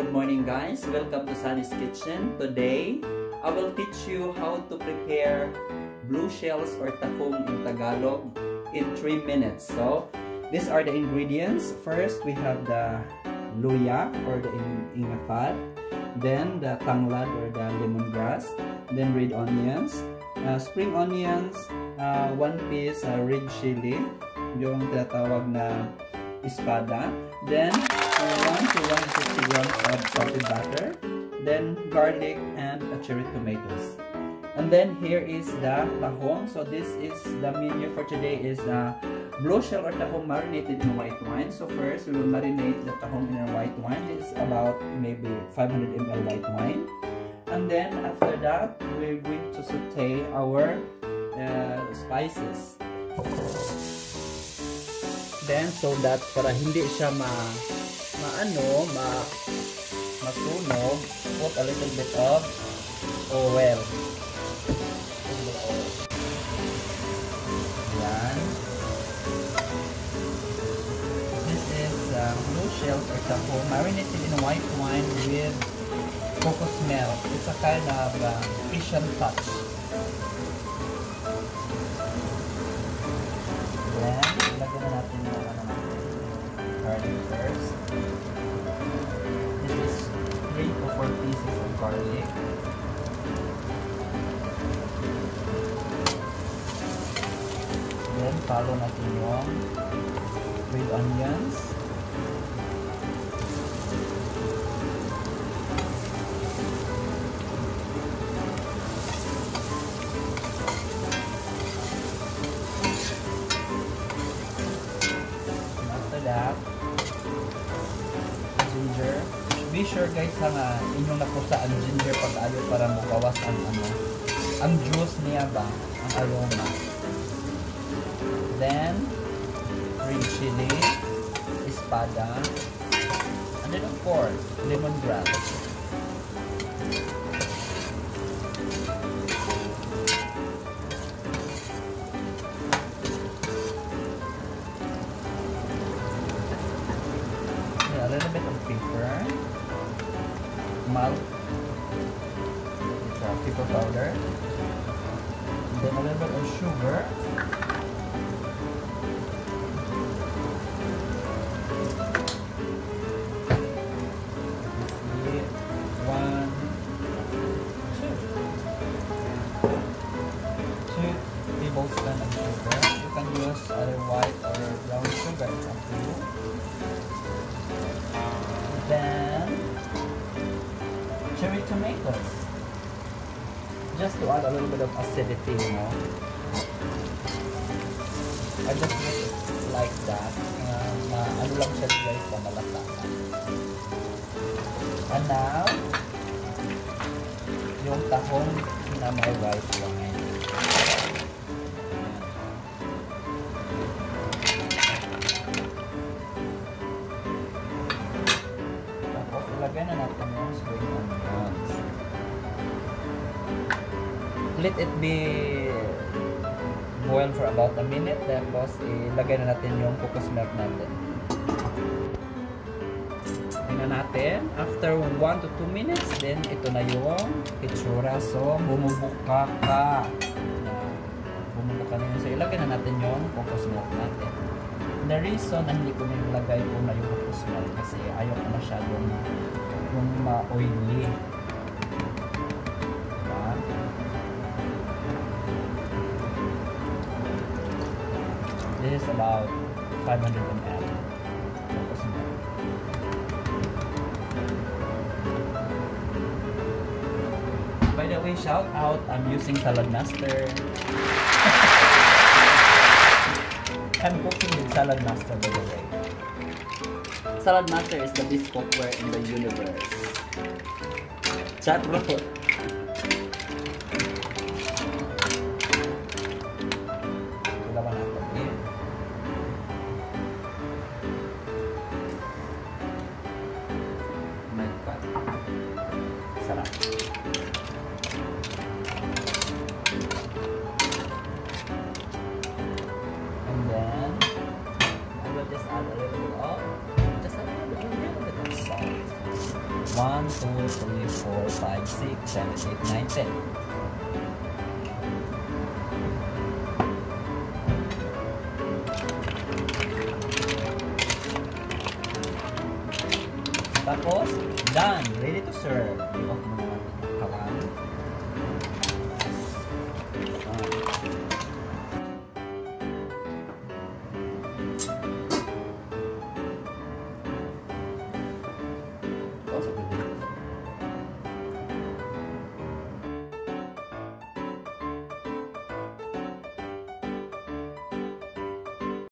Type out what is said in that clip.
good morning guys. Welcome to Sunny's Kitchen. Today, I will teach you how to prepare blue shells or tahong in Tagalog in 3 minutes. So, these are the ingredients. First, we have the luya or the ingafat. Then, the tanglad or the lemongrass. Then, red onions. Uh, spring onions. Uh, one piece uh, red chili. Yung tinatawag na espada. Then, 1 to 150 grams of salted butter, then garlic and a cherry tomatoes. And then here is the tahong. So this is the menu for today is the blue shell or tahong marinated in white wine. So first we will marinate the tahong in a white wine. Is about maybe 500 ml white wine. And then after that we're going to saute our uh, spices. Then so that para hindi siya ma maano, ma masunog, put a little bit of oil. Yan. This is uh, blue shells or tapo marinated in white wine with cocoa milk. It's a kind of uh, Asian touch. Then, lagyan na natin natin. Garlic first. This is 3 to 4 pieces of garlic. Then, follow natin yung red onions. Be sure guys ha nga inyong napusa ang ginger pag ayaw para mabawas ang ano ang juice niya ba ang aroma. Then green chili, espada, and then of course lemongrass. A little bit of pepper, malt, pepper powder, then a little bit of sugar, Then cherry tomatoes. Just to add a little bit of acidity, you know. I just make it like that. Uh, na ano lang siya guys, na malatakan. And now, yung tahong na may white wine. Let it be boil for about a minute. Tapos, ilagay na natin yung cocoa milk natin. Tingnan natin. After 1 to 2 minutes, then ito na yung itsura. So, bumubuka ka. Bumubuka na yun. So, ilagay na natin yung cocoa milk natin. The reason na hindi ko nilagay po na yung cocoa milk kasi ayaw ko masyadong yung ma-oily. Is about 500 ml. Cocoa milk. By the way, shout out, I'm using Salad Master. I'm cooking with Salad Master by the way. Salad Master is the best cookware in the universe. Chat bro. Sarap. And then, I will just add a little of, just a little bit of salt. 1, 2, 3, 4, 5, 6, 7, 8, 9, 10. Tapos, done. Ready to serve. Mo na